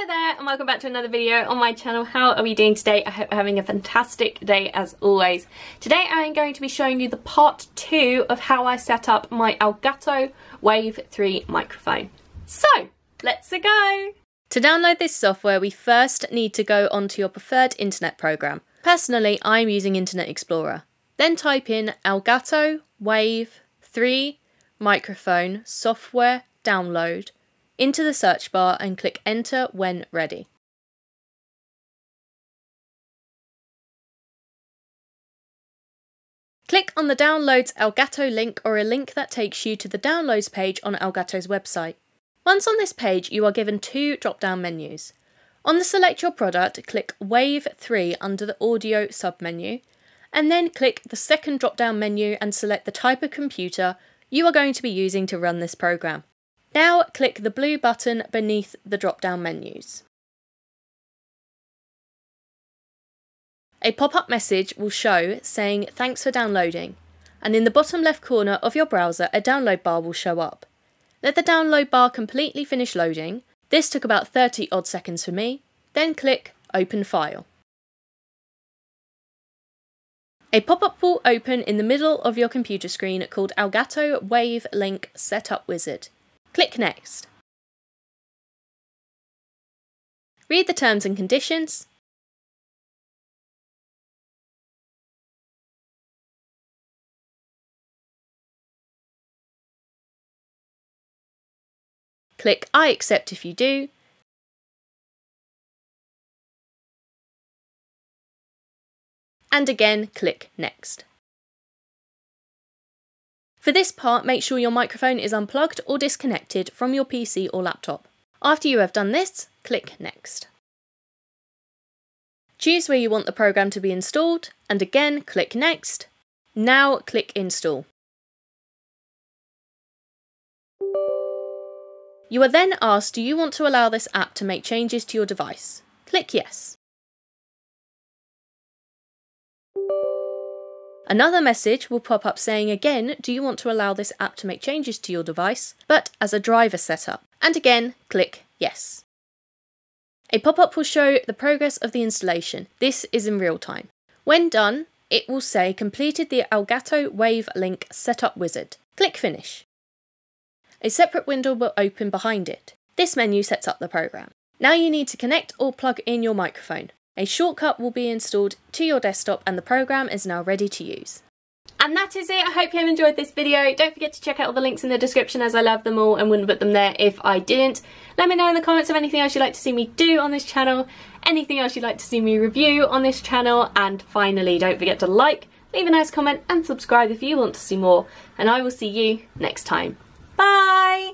Hello there and welcome back to another video on my channel. How are we doing today? I hope you're having a fantastic day as always. Today I am going to be showing you the part two of how I set up my Elgato Wave 3 microphone. So, let's go! To download this software we first need to go onto your preferred internet program. Personally I'm using Internet Explorer. Then type in Elgato Wave 3 microphone software download into the search bar and click enter when ready. Click on the Downloads Elgato link or a link that takes you to the Downloads page on Elgato's website. Once on this page, you are given two drop-down menus. On the Select Your Product, click Wave 3 under the Audio submenu, and then click the second drop-down menu and select the type of computer you are going to be using to run this program. Now click the blue button beneath the drop-down menus. A pop-up message will show saying thanks for downloading and in the bottom left corner of your browser a download bar will show up. Let the download bar completely finish loading, this took about 30 odd seconds for me, then click open file. A pop-up will open in the middle of your computer screen called Elgato Wave Link Setup Wizard. Click Next. Read the terms and conditions. Click I accept if you do. And again, click Next. For this part, make sure your microphone is unplugged or disconnected from your PC or laptop. After you have done this, click Next. Choose where you want the program to be installed, and again click Next. Now click Install. You are then asked do you want to allow this app to make changes to your device. Click Yes. Another message will pop up saying again, do you want to allow this app to make changes to your device, but as a driver setup? And again, click yes. A pop-up will show the progress of the installation. This is in real time. When done, it will say completed the Elgato Wave Link Setup Wizard. Click Finish. A separate window will open behind it. This menu sets up the program. Now you need to connect or plug in your microphone. A shortcut will be installed to your desktop and the program is now ready to use. And that is it. I hope you have enjoyed this video. Don't forget to check out all the links in the description as I love them all and wouldn't put them there if I didn't. Let me know in the comments of anything else you'd like to see me do on this channel, anything else you'd like to see me review on this channel, and finally don't forget to like, leave a nice comment and subscribe if you want to see more. And I will see you next time. Bye!